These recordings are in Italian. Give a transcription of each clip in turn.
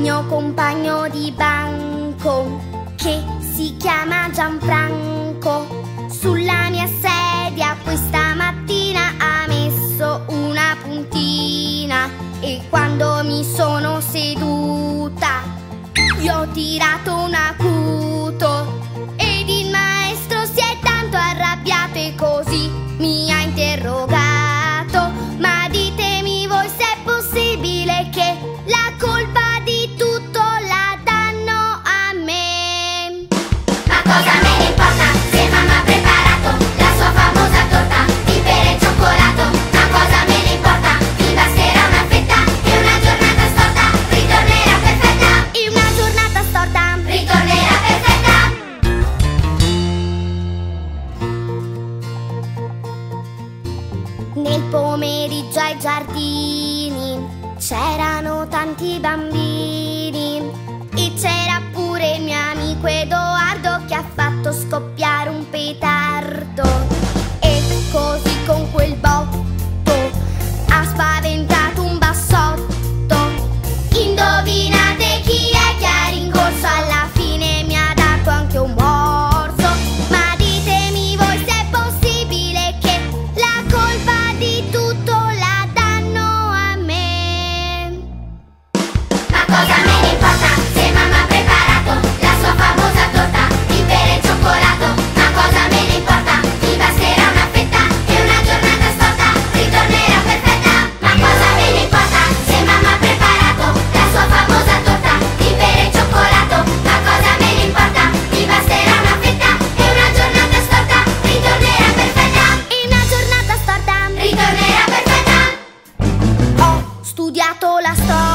mio compagno di banco che si chiama Gianfranco sulla mia sedia questa mattina ha messo una puntina e quando mi sono seduta gli ho tirato una puntina Nel pomeriggio ai giardini c'erano tanti studiato la storia.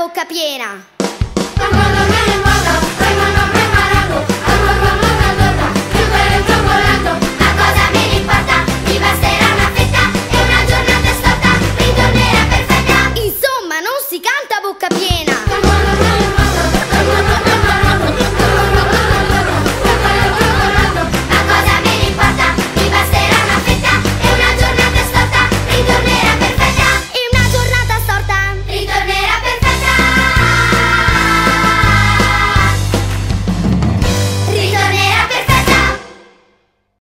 bocca piena.